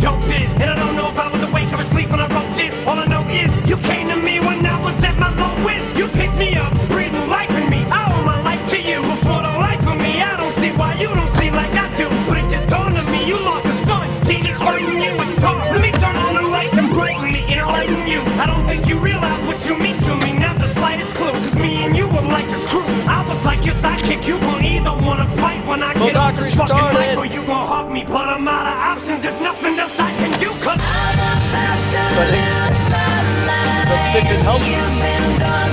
dope is. And I don't know if I was awake or asleep when I wrote this. All I know is you came to me when I was at my lowest. You picked me up, breathe new life in me. I owe my life to you before the life for me. I don't see why you don't see like I do. But it just dawned on me, you lost the sun. Tina's hurting you, it's dark. Let me turn on the lights and brighten me and enlighten you. I don't think you realize what you mean to me. Not the slightest clue. Cause me and you were like a crew. I was like your sidekick, you were that can help